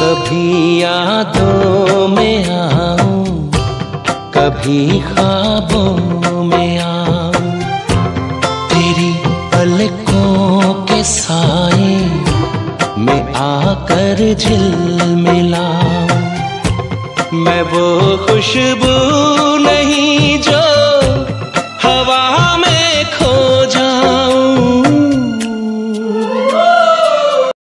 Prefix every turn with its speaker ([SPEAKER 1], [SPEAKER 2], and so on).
[SPEAKER 1] कभी यादों में आऊँ, कभी ख्वाबों में आऊँ। तेरी पलकों के साए में आकर झिल मिलाऊं। मैं वो खुशबू